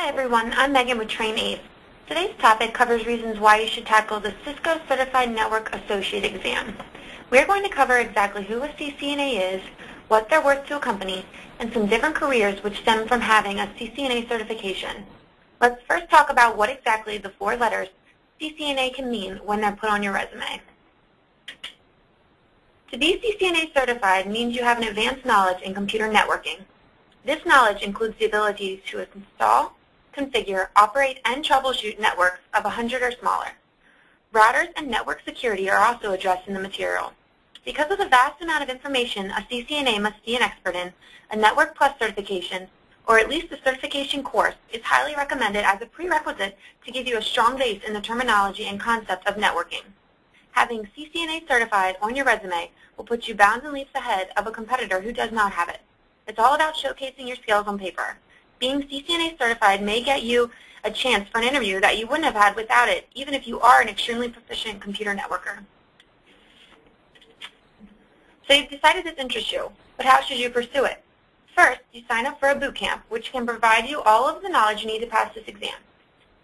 Hi everyone, I'm Megan with TrainAce. Today's topic covers reasons why you should tackle the Cisco Certified Network Associate exam. We're going to cover exactly who a CCNA is, what they're worth to a company, and some different careers which stem from having a CCNA certification. Let's first talk about what exactly the four letters CCNA can mean when they're put on your resume. To be CCNA certified means you have an advanced knowledge in computer networking. This knowledge includes the ability to install, configure, operate, and troubleshoot networks of 100 or smaller. Routers and network security are also addressed in the material. Because of the vast amount of information a CCNA must be an expert in, a Network Plus certification, or at least a certification course, is highly recommended as a prerequisite to give you a strong base in the terminology and concept of networking. Having CCNA certified on your resume will put you bounds and leaps ahead of a competitor who does not have it. It's all about showcasing your skills on paper. Being CCNA certified may get you a chance for an interview that you wouldn't have had without it, even if you are an extremely proficient computer networker. So you've decided this interests you, but how should you pursue it? First, you sign up for a boot camp, which can provide you all of the knowledge you need to pass this exam.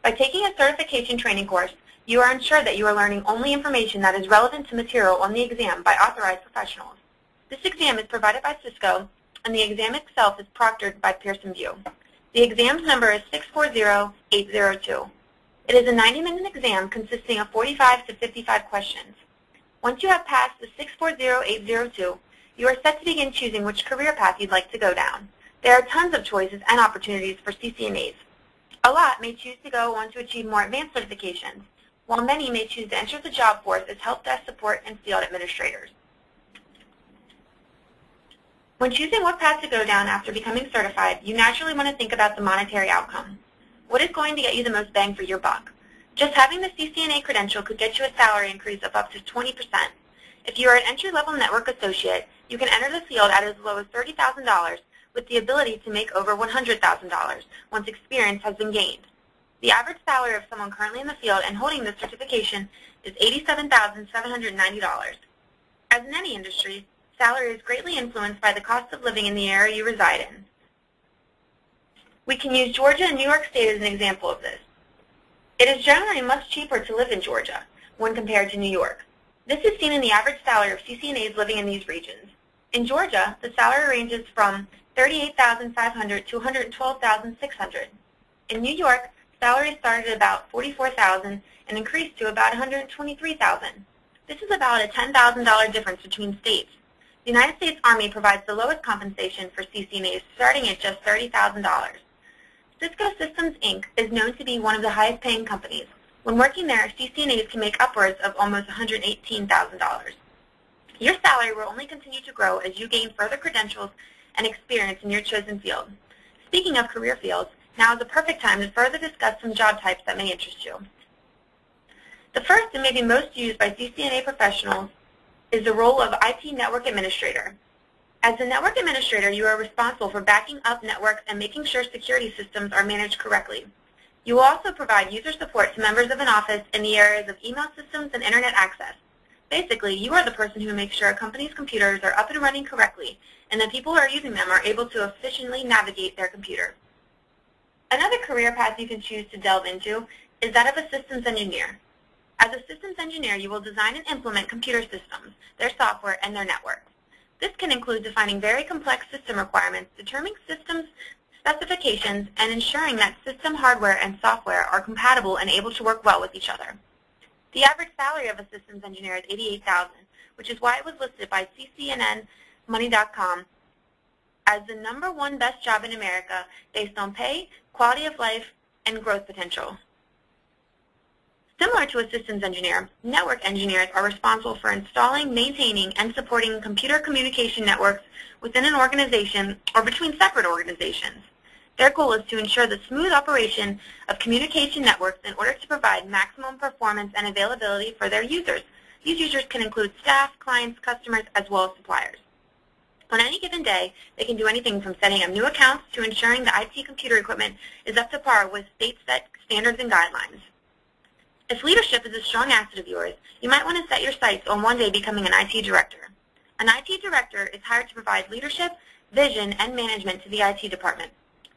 By taking a certification training course, you are ensured that you are learning only information that is relevant to material on the exam by authorized professionals. This exam is provided by Cisco, and the exam itself is proctored by Pearson VUE. The exam's number is 640802. It is a 90-minute exam consisting of 45 to 55 questions. Once you have passed the 640802, you are set to begin choosing which career path you'd like to go down. There are tons of choices and opportunities for CCNAs. A lot may choose to go on to achieve more advanced certifications, while many may choose to enter the job force as help desk support and field administrators. When choosing what path to go down after becoming certified, you naturally want to think about the monetary outcome. What is going to get you the most bang for your buck? Just having the CCNA credential could get you a salary increase of up to 20%. If you are an entry-level network associate, you can enter the field at as low as $30,000 with the ability to make over $100,000 once experience has been gained. The average salary of someone currently in the field and holding this certification is $87,790. As in any industry, salary is greatly influenced by the cost of living in the area you reside in. We can use Georgia and New York State as an example of this. It is generally much cheaper to live in Georgia when compared to New York. This is seen in the average salary of CCNAs living in these regions. In Georgia, the salary ranges from 38,500 to 112,600. In New York, salaries started at about 44,000 and increased to about 123,000. This is about a $10,000 difference between states. The United States Army provides the lowest compensation for CCNAs, starting at just $30,000. Cisco Systems, Inc. is known to be one of the highest paying companies. When working there, CCNAs can make upwards of almost $118,000. Your salary will only continue to grow as you gain further credentials and experience in your chosen field. Speaking of career fields, now is the perfect time to further discuss some job types that may interest you. The first and maybe most used by CCNA professionals is the role of IT network administrator. As the network administrator, you are responsible for backing up networks and making sure security systems are managed correctly. You will also provide user support to members of an office in the areas of email systems and Internet access. Basically, you are the person who makes sure a company's computers are up and running correctly and the people who are using them are able to efficiently navigate their computer. Another career path you can choose to delve into is that of a systems engineer. As a systems engineer, you will design and implement computer systems, their software, and their networks. This can include defining very complex system requirements, determining systems specifications, and ensuring that system hardware and software are compatible and able to work well with each other. The average salary of a systems engineer is 88,000, which is why it was listed by CNNMoney.com as the number one best job in America based on pay, quality of life, and growth potential. Similar to a systems engineer, network engineers are responsible for installing, maintaining, and supporting computer communication networks within an organization or between separate organizations. Their goal is to ensure the smooth operation of communication networks in order to provide maximum performance and availability for their users. These users can include staff, clients, customers, as well as suppliers. On any given day, they can do anything from setting up new accounts to ensuring the IT computer equipment is up to par with state-set standards and guidelines. If leadership is a strong asset of yours, you might want to set your sights on one day becoming an IT director. An IT director is hired to provide leadership, vision, and management to the IT department.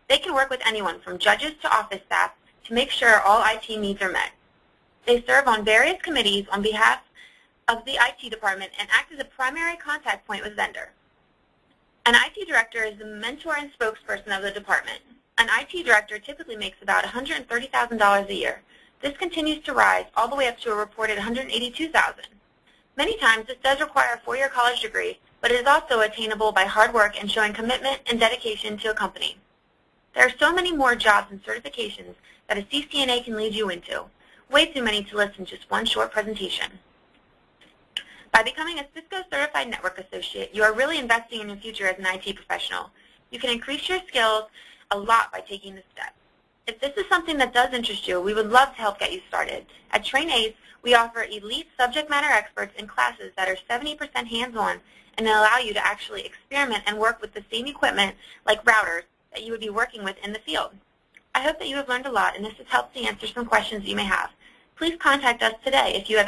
They can work with anyone from judges to office staff to make sure all IT needs are met. They serve on various committees on behalf of the IT department and act as a primary contact point with vendor. An IT director is the mentor and spokesperson of the department. An IT director typically makes about $130,000 a year. This continues to rise all the way up to a reported 182,000. Many times this does require a four-year college degree, but it is also attainable by hard work and showing commitment and dedication to a company. There are so many more jobs and certifications that a CCNA can lead you into. Way too many to list in just one short presentation. By becoming a Cisco Certified Network Associate, you are really investing in your future as an IT professional. You can increase your skills a lot by taking this step. If this is something that does interest you, we would love to help get you started. At TrainAce, we offer elite subject matter experts in classes that are 70% hands-on and allow you to actually experiment and work with the same equipment like routers that you would be working with in the field. I hope that you have learned a lot and this has helped to answer some questions you may have. Please contact us today if you have any